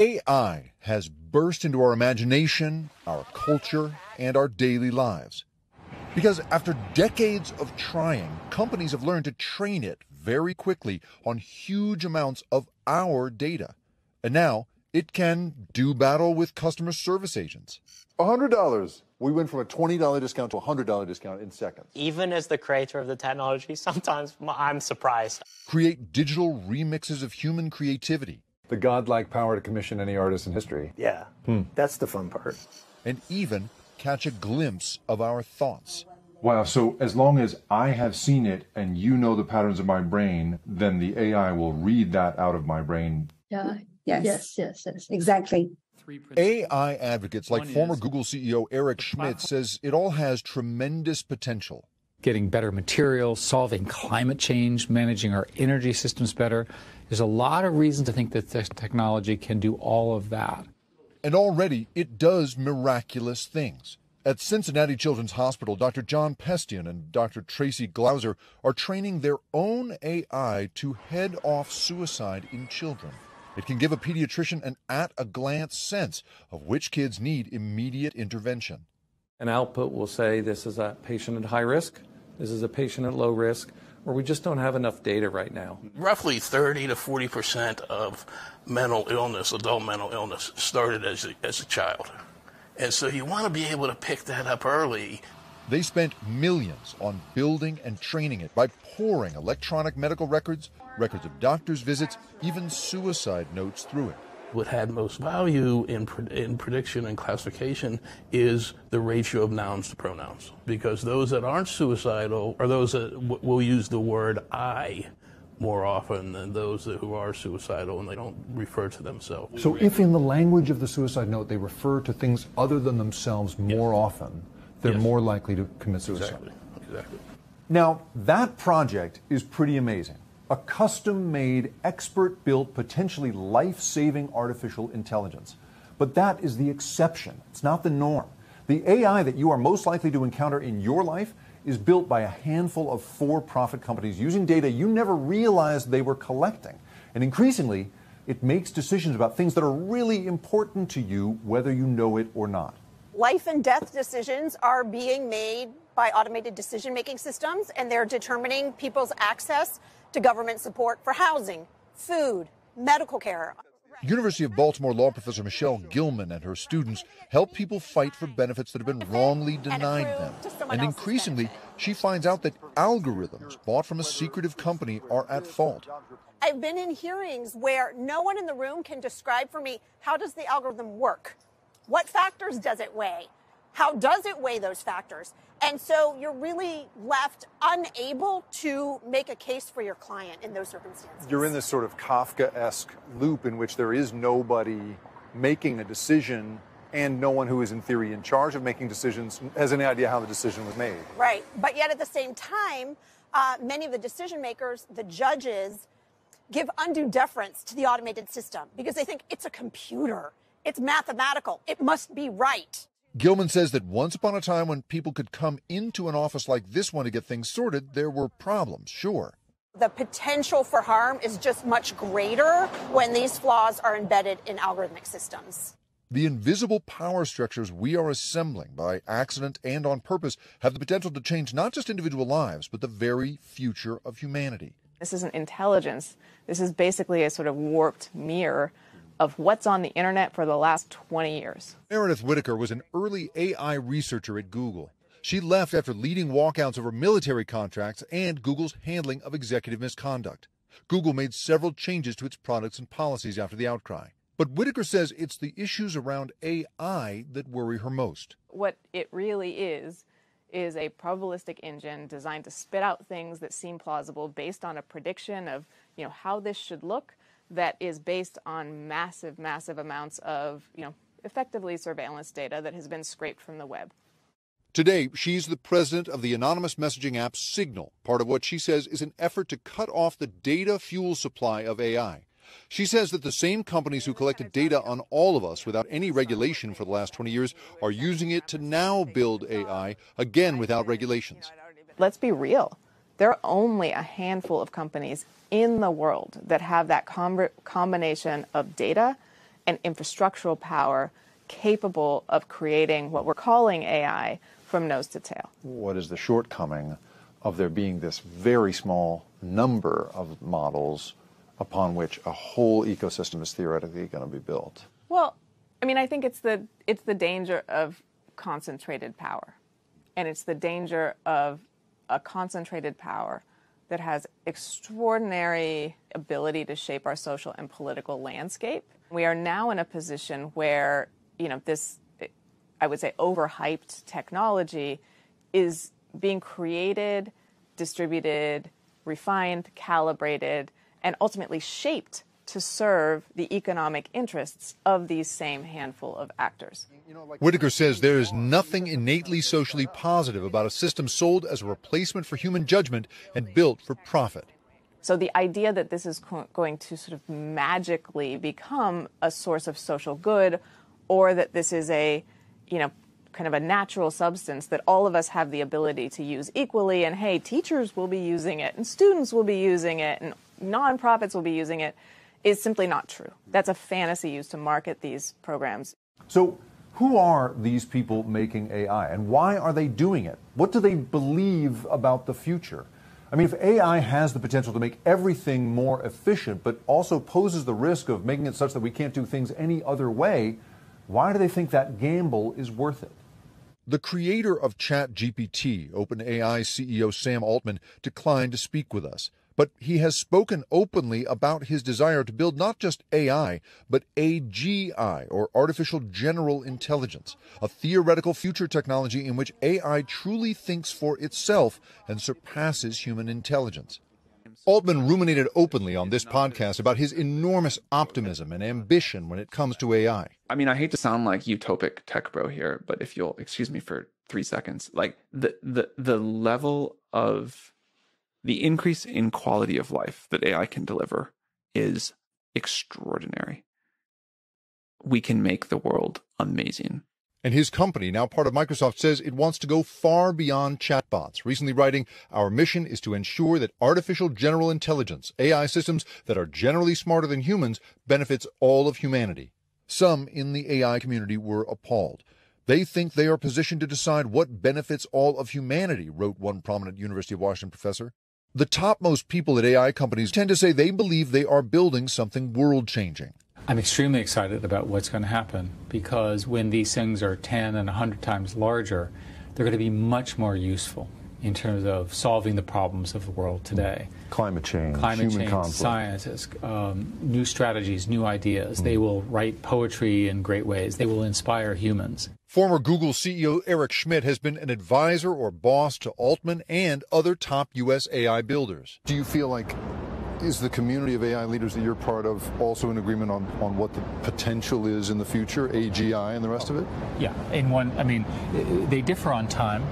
AI has burst into our imagination, our culture, and our daily lives. Because after decades of trying, companies have learned to train it very quickly on huge amounts of our data. And now it can do battle with customer service agents. $100. We went from a $20 discount to a $100 discount in seconds. Even as the creator of the technology, sometimes I'm surprised. Create digital remixes of human creativity. The godlike power to commission any artist in history. Yeah, hmm. that's the fun part. And even catch a glimpse of our thoughts. Wow, so as long as I have seen it and you know the patterns of my brain, then the AI will read that out of my brain. Yeah, yes, yes, yes, yes. exactly. AI advocates like former Google CEO Eric Schmidt says it all has tremendous potential. Getting better materials, solving climate change, managing our energy systems better. There's a lot of reason to think that this technology can do all of that. And already it does miraculous things. At Cincinnati Children's Hospital, Dr. John Pestian and Dr. Tracy Glauser are training their own AI to head off suicide in children. It can give a pediatrician an at a glance sense of which kids need immediate intervention. An output will say this is a patient at high risk, this is a patient at low risk, or we just don't have enough data right now. Roughly 30 to 40 percent of mental illness, adult mental illness, started as a, as a child. And so you want to be able to pick that up early. They spent millions on building and training it by pouring electronic medical records, records of doctors' visits, even suicide notes through it. What had most value in, in prediction and classification is the ratio of nouns to pronouns. Because those that aren't suicidal are those that w- will use the word I more often than those who are suicidal and they don't refer to themselves. So, if in the language of the suicide note they refer to things other than themselves more yes. often, they're yes. more likely to commit suicide. Exactly. Exactly. Now, that project is pretty amazing. A custom made, expert built, potentially life saving artificial intelligence. But that is the exception, it's not the norm. The AI that you are most likely to encounter in your life is built by a handful of for profit companies using data you never realized they were collecting. And increasingly, it makes decisions about things that are really important to you, whether you know it or not. Life and death decisions are being made by automated decision making systems, and they're determining people's access to government support for housing, food, medical care. University of Baltimore law professor Michelle Gilman and her students help people fight for benefits that have been wrongly denied them. And increasingly, she finds out that algorithms bought from a secretive company are at fault. I've been in hearings where no one in the room can describe for me how does the algorithm work? What factors does it weigh? How does it weigh those factors? And so you're really left unable to make a case for your client in those circumstances. You're in this sort of Kafka esque loop in which there is nobody making a decision and no one who is in theory in charge of making decisions has any idea how the decision was made. Right. But yet at the same time, uh, many of the decision makers, the judges, give undue deference to the automated system because they think it's a computer, it's mathematical, it must be right. Gilman says that once upon a time when people could come into an office like this one to get things sorted, there were problems, sure. The potential for harm is just much greater when these flaws are embedded in algorithmic systems. The invisible power structures we are assembling by accident and on purpose have the potential to change not just individual lives, but the very future of humanity. This isn't intelligence. This is basically a sort of warped mirror of what's on the internet for the last 20 years. Meredith Whittaker was an early AI researcher at Google. She left after leading walkouts over military contracts and Google's handling of executive misconduct. Google made several changes to its products and policies after the outcry. But Whittaker says it's the issues around AI that worry her most. What it really is, is a probabilistic engine designed to spit out things that seem plausible based on a prediction of you know, how this should look that is based on massive, massive amounts of, you know, effectively surveillance data that has been scraped from the web. Today, she's the president of the anonymous messaging app Signal, part of what she says is an effort to cut off the data fuel supply of AI. She says that the same companies who collected data on all of us without any regulation for the last 20 years are using it to now build AI, again without regulations. Let's be real. There are only a handful of companies in the world that have that com- combination of data and infrastructural power capable of creating what we're calling AI from nose to tail. What is the shortcoming of there being this very small number of models upon which a whole ecosystem is theoretically going to be built? Well, I mean, I think it's the it's the danger of concentrated power, and it's the danger of a concentrated power that has extraordinary ability to shape our social and political landscape. We are now in a position where, you know, this, I would say, overhyped technology is being created, distributed, refined, calibrated, and ultimately shaped to serve the economic interests of these same handful of actors. Whittaker says there is nothing innately socially positive about a system sold as a replacement for human judgment and built for profit. So the idea that this is going to sort of magically become a source of social good or that this is a, you know, kind of a natural substance that all of us have the ability to use equally and hey, teachers will be using it and students will be using it and nonprofits will be using it is simply not true. That's a fantasy used to market these programs. So, who are these people making AI and why are they doing it? What do they believe about the future? I mean, if AI has the potential to make everything more efficient, but also poses the risk of making it such that we can't do things any other way, why do they think that gamble is worth it? The creator of ChatGPT, OpenAI CEO Sam Altman, declined to speak with us but he has spoken openly about his desire to build not just AI, but AGI, or Artificial General Intelligence, a theoretical future technology in which AI truly thinks for itself and surpasses human intelligence. Altman ruminated openly on this podcast about his enormous optimism and ambition when it comes to AI. I mean, I hate to sound like utopic tech bro here, but if you'll excuse me for three seconds, like the the the level of the increase in quality of life that AI can deliver is extraordinary. We can make the world amazing. And his company, now part of Microsoft, says it wants to go far beyond chatbots, recently writing, Our mission is to ensure that artificial general intelligence, AI systems that are generally smarter than humans, benefits all of humanity. Some in the AI community were appalled. They think they are positioned to decide what benefits all of humanity, wrote one prominent University of Washington professor. The topmost people at AI companies tend to say they believe they are building something world changing. I'm extremely excited about what's going to happen because when these things are 10 and 100 times larger, they're going to be much more useful in terms of solving the problems of the world today. Climate change, climate human change, conflict. sciences, um, new strategies, new ideas. Mm. They will write poetry in great ways. They will inspire humans. Former Google CEO Eric Schmidt has been an advisor or boss to Altman and other top U.S. AI builders. Do you feel like is the community of AI leaders that you're part of also in agreement on, on what the potential is in the future, AGI and the rest of it? Yeah, in one, I mean, they differ on time.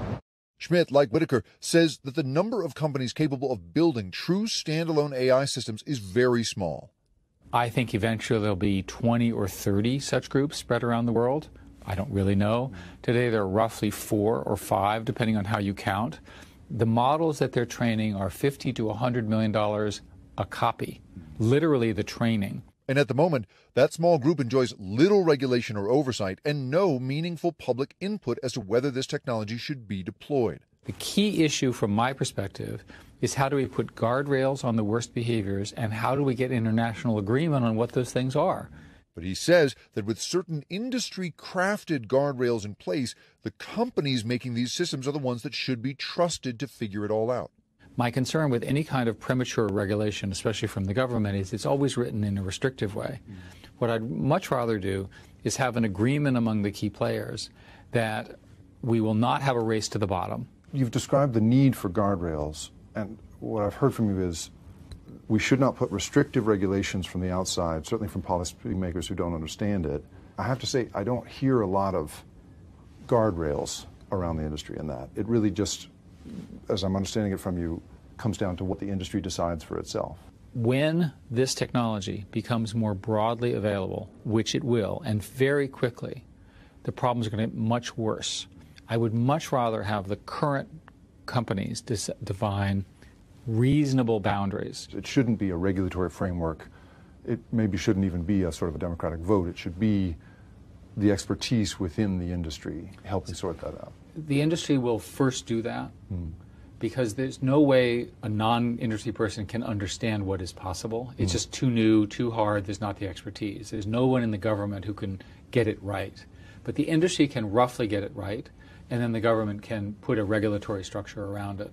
Schmidt, like Whittaker, says that the number of companies capable of building true standalone AI systems is very small. I think eventually there'll be 20 or 30 such groups spread around the world. I don't really know. Today there are roughly four or five, depending on how you count. The models that they're training are 50 to 100 million dollars a copy, literally the training. And at the moment, that small group enjoys little regulation or oversight and no meaningful public input as to whether this technology should be deployed. The key issue from my perspective is how do we put guardrails on the worst behaviors and how do we get international agreement on what those things are? But he says that with certain industry crafted guardrails in place, the companies making these systems are the ones that should be trusted to figure it all out. My concern with any kind of premature regulation, especially from the government, is it's always written in a restrictive way. Mm. What I'd much rather do is have an agreement among the key players that we will not have a race to the bottom. You've described the need for guardrails, and what I've heard from you is we should not put restrictive regulations from the outside, certainly from policymakers who don't understand it. I have to say, I don't hear a lot of guardrails around the industry in that. It really just, as I'm understanding it from you, comes down to what the industry decides for itself. When this technology becomes more broadly available, which it will, and very quickly, the problems are going to get much worse. I would much rather have the current companies define reasonable boundaries. It shouldn't be a regulatory framework it maybe shouldn't even be a sort of a democratic vote. It should be the expertise within the industry helping sort that out. The industry will first do that mm. because there's no way a non industry person can understand what is possible. It's mm. just too new, too hard. There's not the expertise. There's no one in the government who can get it right. But the industry can roughly get it right, and then the government can put a regulatory structure around it.